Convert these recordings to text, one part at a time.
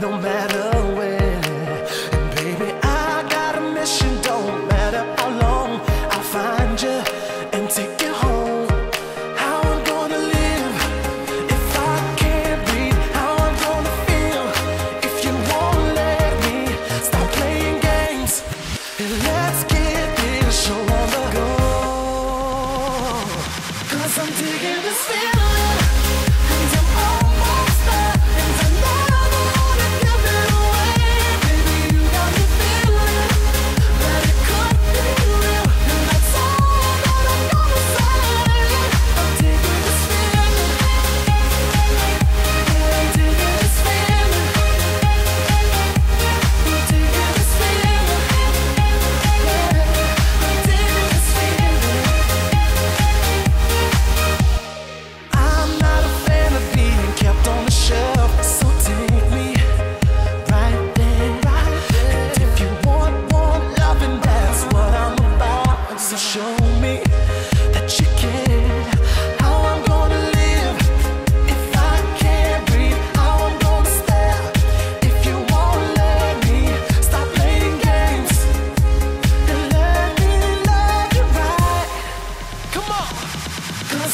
no matter where, And baby, I got a mission, don't matter how long. I'll find you and take you home. How I'm gonna live if I can't breathe. How I'm gonna feel if you won't let me stop playing games. And let's get this show on the go. Cause I'm digging this feeling.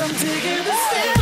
I'm taking the step.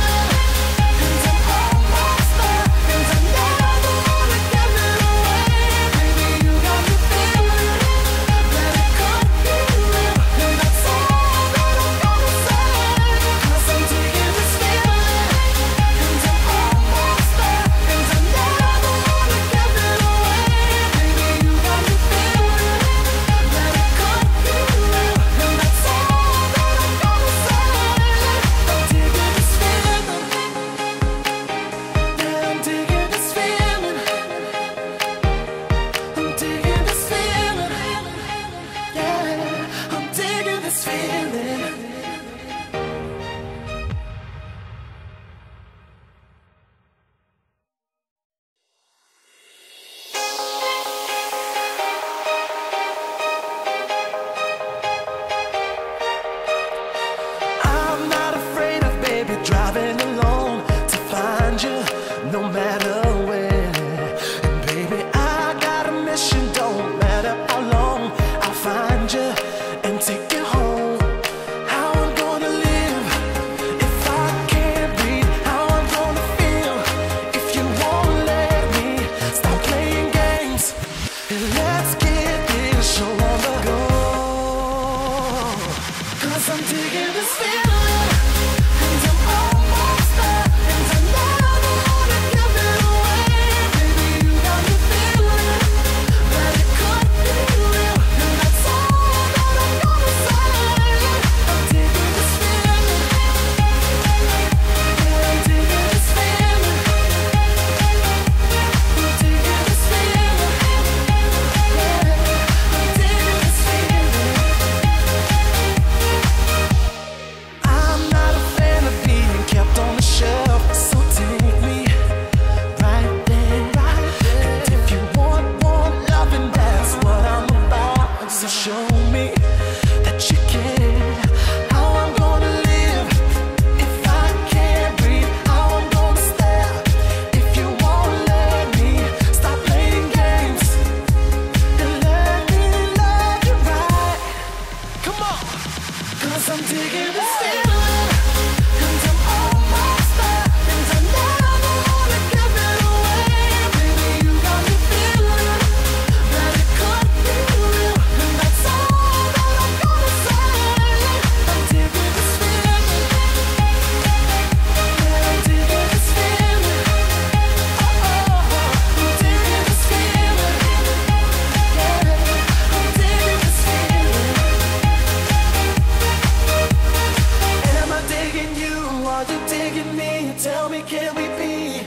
Are you taking me? Tell me, can we be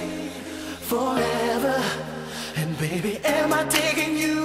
forever? And baby, am I taking you?